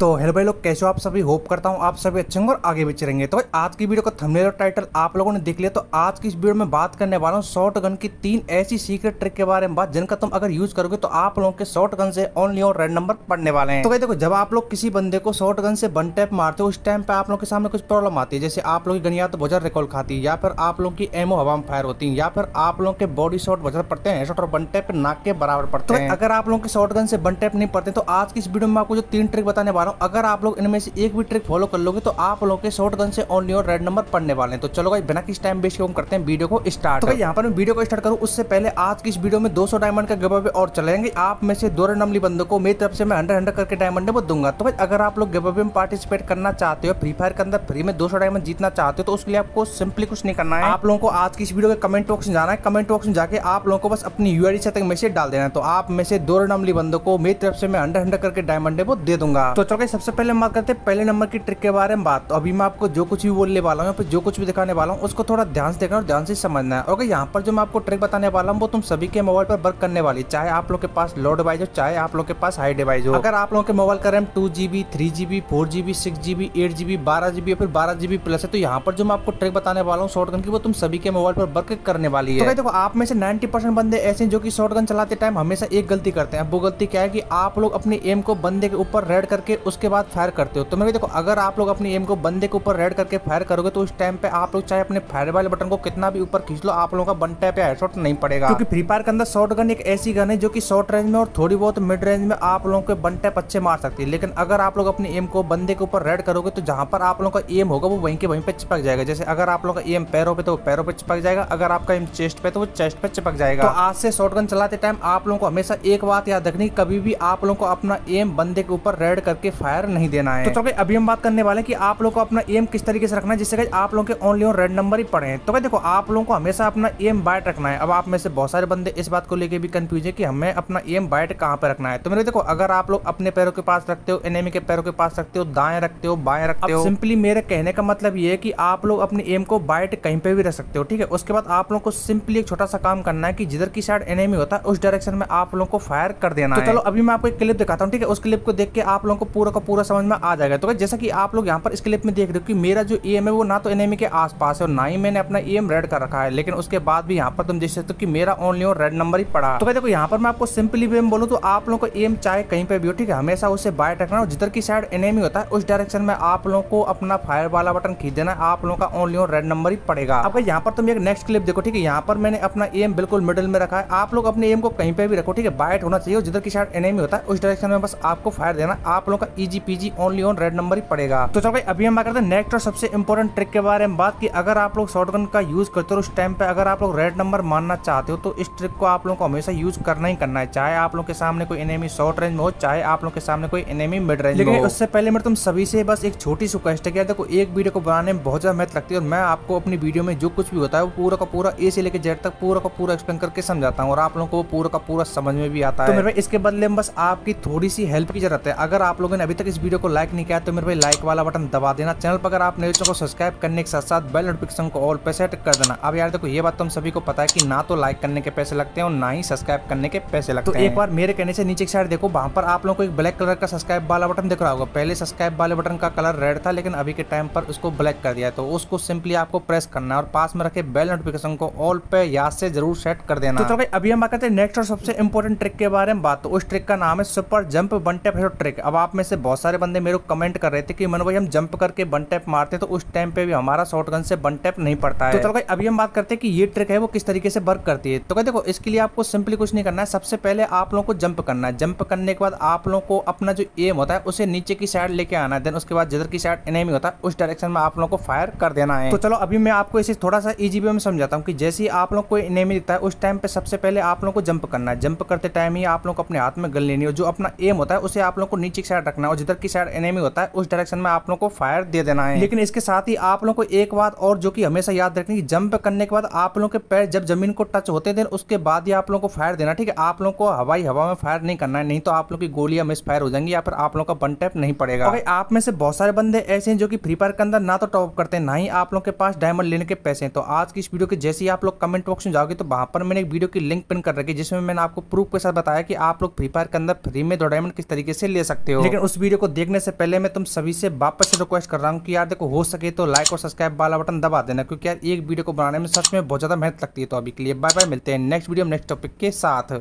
तो हेलो भाई लोग कैसे हो आप सभी? होप करता हूँ आप सभी अच्छे होंगे और आगे भी चलेंगे तो भाई आज की वीडियो का थंबनेल और टाइटल आप लोगों ने देख लिया तो आज की इस वीडियो में बात करने वाला हूँ शॉर्ट गन की तीन ऐसी सीक्रेट ट्रिक के बारे में बात जिनका तुम अगर यूज़ करोगे तो आप लोगों के शॉर्ट गन से ओनली और रेड नंबर पड़ने वाले हैं। तो भाई देखो जब आप लोग किसी बंदे को शॉर्ट गन से वन टैप मारते हो उस टाइम पे आप लोग के सामने कुछ प्रॉब्लम आती है जैसे आप लोग की गन या तो बहुत रिकॉल खाती है या फिर आप लोग की एमओ हवा में फायर होती है या फिर आप लोग के बॉडी शॉट बहुत पड़ते हैं शॉट और वन टैप नाक के बराबर पड़ते हैं। अगर आप लोग के शॉर्ट गन से वन टैप नहीं पड़ते तो आज की इस वीडियो में आपको जो तीन ट्रिक बताने वाला हूँ। अगर आप लोग इनमें से एक भी ट्रिक फॉलो कर लोगे तो आप लोगों के शॉर्ट गन से ओनली और रेड नंबर पड़ने वाले हैं। तो चलो भाई, बिना किस टाइम वेस्ट करते हैं वीडियो को स्टार्ट तो यहाँ पर मैं वीडियो को स्टार्ट करूँ। उससे पहले आज की इस वीडियो में 200 डायमंड का गिव और चलेंगे आप में से दो रैंडमली बंदों को मेरी तरफ़ से मैं हंड्रेड हंड्रेड करके डायमंड वो दूँगा। तो भाई, अगर आप लोग गिव में पार्टिसिपेट करना चाहते हो फ्री फायर के अंदर फ्री में दो सौ डायमंड जीतना चाहते हो तो उसके लिए आपको सिंपली कुछ नहीं करना है। आप लोगों को आज की इस वीडियो के कमेंट बॉक्स में जाना है। कमेंट बॉक्स में जाके आप लोगों को बस अपनी से तक मैसेज डाल देना है। तो आप में से दो रैंडमली बंदों को मेरी तरफ़ से मैं हंड्रेड हंड्रेड करके डायमंड वो दे दूँगा। तो चलो सबसे पहले हम बात करते हैं, पहले नंबर की ट्रिक के बारे में बात। तो अभी मैं आपको जो कुछ भी बोलने वाला हूँ जो कुछ भी दिखाने वाला हूँ, उसको थोड़ा ध्यान से देखना और ध्यान से समझना है। ओके यहाँ पर जो मैं आपको ट्रिक बताने वाला हूँ, वो तुम सभी के मोबाइल पर वर्क करने वाली, चाहे आप लोग के पास लो डिवाइस हो, चाहे आप लोग के पास हाई डिवाइस हो। अगर आप लोगों के मोबाइल का RAM two GB three GB four GB six GB eight GB बारह जीबी फिर बारह जीबी प्लस है तो यहाँ पर जो मैं आपको ट्रिक बताने वाला हूँ शॉर्ट गन की, वो तुम सभी के मोबाइल पर वर्क करने वाली है। तो देखो, आप में से नाइन्टी परसेंट बंदे ऐसे जो की शॉर्ट गन चलाते टाइम हमेशा एक गलती करते हैं। वो गलती क्या है कि आप लोग अपने एम को बंदे के ऊपर रेड करके उसके बाद फायर करते हो। तो मेरे देखो, अगर आप लोग अपनी एम को बंदे के ऊपर रेड करके फायर करोगे तो उस टाइम पे आप लोग चाहे अपने फायर वाले बटन को कितना भी ऊपर खींच लो, आप लोगों का वन टैप या हेडशॉट नहीं पड़ेगा। क्योंकि फ्री फायर के अंदर शॉर्ट गन एक ऐसी गन है जो कि शॉर्ट रेंज में और थोड़ी बहुत मिड रेंज में आप लोगों के वन टैप अच्छे मार सकती है। लेकिन अगर आप लोग अपनी एम को बंदे के ऊपर रेड करोगे तो जहाँ पर आप लोगों का एम होगा, वो वहीं के वहीं पे चिपक जाएगा। जैसे अगर आप लोग का एम पैरों पे तो पैरों पे चिपक जाएगा। अगर आपका एम चेस्ट पे तो वो चेस्ट पे चिपक जाएगा। तो आज से शॉर्ट गन चलाते टाइम आप लोगों को हमेशा एक बात याद रखनी कभी भी आप लोगों को अपना एम बंदे के ऊपर रेड करके फायर नहीं देना है। तो चलो अभी हम बात करने वाले कि आप लोग को अपना एम किस तरीके से रखना है जिससे आप लोगों के ओनली और रेड नंबर ही पड़े हैं। तो देखो आप लोगों को हमेशा अपना एम बाइट रखना है। अब आप में से बहुत सारे बंदे इस बात को लेकर भी कंफ्यूज है कि हमें अपना एम बाइट कहाँ पे रखना है। तो मेरे देखो अगर आप लोग अपने पैरों के पास रखते हो एनिमी के पैरों के पास रखते हो दाएँ रखते हो बाएँ रखते हो सिंपली मेरे कहने का मतलब ये है कि आप लोग अपने एम को बाइट कहीं पे भी रख सकते हो ठीक है? उसके बाद आप लोग को सिंपली एक छोटा सा काम करना है कि जिधर की साइड एनिमी होता है उस डायरेक्शन में आप लोगों को फायर कर देना तो चलो अभी मैं आपको एक क्लिप दिखाता हूँ ठीक है? उस क्लिप को देख के आप लोगों को पूरा का पूरा समझ में आ जाएगा। तो जैसा कि आप लोग यहाँ पर इस क्लिप में देख रहे हो कि मेरा जो एम है वो ना तो एनिमी के आसपास है और ना ही मैंने अपना एम रेड कर रखा है, लेकिन उसके बाद भी यहाँ पर तुम देख सकते हो कि मेरा ओनली और रेड नंबर ही पड़ा तो देखो, यहाँ पर मैं आपको सिंपली वे बोलूँ तो आप लोगों को एम चाहे कहीं पे भी हो, ठीक है, हमेशा उसे बाय रखना जिधर की साइड एनिमी होता है, उस डायरेक्शन में आप लोगों को अपना फायर वाला बटन खींच देना, आप लोगों का ओनली और रेड नंबर ही पड़ेगा। अब यहाँ पर तुम एक नेक्स्ट क्लिप देखो, ठीक है, यहाँ पर मैंने अपना एम बिल्कुल मिडिल में रखा है, आप लोग अपने एम को कहीं पे भी रखो, ठीक है बाइट होना चाहिए जिधर की साइड एनिमी होता है, उस डायरेक्शन में बस आपको फायर देना, आप लोगों का easy peasy only on red number ही पड़ेगा। तो चलो अभी हम बात करते हैं नेक्स्ट और सबसे इंपॉर्टेंट ट्रिक के बारे में बात की। अगर आप लोग शॉर्ट गन का यूज़ करते हो उस टाइम पे अगर आप लोग रेड नंबर मानना चाहते हो तो इस ट्रिक को आप लोग को हमेशा यूज़ करना ही करना है। चाहे आप लोग के सामने कोई एनिमी शॉर्ट रेंज में हो चाहे आप लोग के सामने कोई एनिमी मिड रेंज लेकिन उससे पहले मैं तुम सभी से बस एक छोटी सी रिक्वेस्ट है देखो एक वीडियो को बनाने में बहुत ज़्यादा मेहनत लगती है और मैं आपको अपनी वीडियो में जो कुछ भी होता है वो पूरा का पूरा ए से लेकर जेड तक पूरा का पूरा एक्सप्लेन करके समझाता हूँ। और आप लोगों को पूरा का पूरा समझ में भी आता है। तो मेरे इसके बदले में बस आपकी थोड़ी सी हेल्प की ज़रूरत है। अगर आप लोगों ने अभी तक इस वीडियो को लाइक नहीं किया तो मेरे भाई लाइक वाला बटन दबा देना। चैनल पर अगर आप नए को सब्सक्राइब करने के साथ साथ बेल नोटिफिकेशन को ऑल पे सेट कर देना। अब यार देखो ये बात तुम सभी को पता है कि ना तो लाइक करने के पैसे लगते हैं और ना ही सब्सक्राइब करने के पैसे लगते तो एक बार मेरे कहने से नीचे की साइड देखो वहाँ पर आप लोगों को एक ब्लैक कलर का सब्सक्राइब वाला बटन दिख रहा होगा। पहले सब्सक्राइब वाले बटन का कलर रेड था लेकिन अभी के टाइम पर उसको ब्लैक कर दिया तो उसको सिंपली आपको प्रेस करना है और पास में रखे बेल नोटिफिकेशन को ऑल पे याद से ज़रूर सेट कर देना। तो भाई अभी हम बात करते हैं नेक्स्ट और सबसे इंपॉर्टेंट ट्रिक के बारे में बात। तो उस ट्रिक का नाम है super jump one tap trick अब आप में से बहुत सारे बंदे मेरे को कमेंट कर रहे थे कि मन भाई हम जंप करके वन टेप मारते तो उस टाइम पे भी हमारा शॉर्ट गन से वन टैप नहीं पड़ता है। तो चलो भाई अभी हम बात करते हैं कि ये ट्रिक है वो किस तरीके से वर्क करती है। तो क्या देखो इसके लिए आपको सिंपली कुछ नहीं करना है। सबसे पहले आप लोगों को जंप करना है। जंप करने के बाद आप लोगों को अपना जो एम होता है उसे नीचे की साइड लेके आना है। देन उसके बाद जिधर की साइड एनिमी होता है उस डायरेक्शन में आप लोगों को फायर कर देना है। तो चलो अभी मैं आपको इसे थोड़ा सा इजी वे में समझाता हूँ कि जैसे ही आप लोग को एनिमी दिखता है उस टाइम पे सबसे पहले आप लोग को जंप करना है। जंप करते टाइम ही आप लोग को अपने हाथ में गन लेनी हो जो अपना एम होता है उसे आप लोग को नीचे की साइड रखना है और जिधर की साइड एनिमी होता है उस डायरेक्शन में आप लोग को फायर दे देना है। लेकिन इसके साथ ही आप लोग को एक बात और जो कि हमेशा याद रखनी कि जंप करने के बाद आप लोगों के पैर जब ज़मीन को टच होते हैं उसके बाद ही आप लोगों को फायर देना ठीक है? आप लोगों को हवाई हवा में फायर नहीं करना है नहीं तो आप लोग की गोलियाँ मिस फायर हो जाएँगी या फिर आप लोग का बन टैप नहीं पड़ेगा। भाई आप में से बहुत सारे बंदे ऐसे हैं जो कि फ्री फायर के अंदर ना तो टॉप करते हैं ना ही आप लोग के पास डायमंड लेने के पैसे हैं। तो आज की इस वीडियो के जैसे ही आप लोग कमेंट बॉक्स में जाओगे तो वहाँ पर मैंने एक वीडियो की लिंक पिन कर रखी जिसमें मैंने आपको प्रूफ के साथ बताया कि आप लोग फ्री फायर के अंदर फ्री में दो डायमंड किस तरीके से ले सकते हो। लेकिन उस वीडियो को देखने से पहले मैं तुम सभी से वापस से रिक्वेस्ट कर रहा हूँ कि यार देखो, हो सके तो लाइक और सब्सक्राइब वाला बटन दबा देना, क्योंकि यार एक वीडियो को बनाने में सच में बहुत ज़्यादा मेहनत लगती है तो अभी के लिए बाय बाय मिलते हैं नेक्स्ट वीडियो नेक्स्ट टॉपिक के साथ।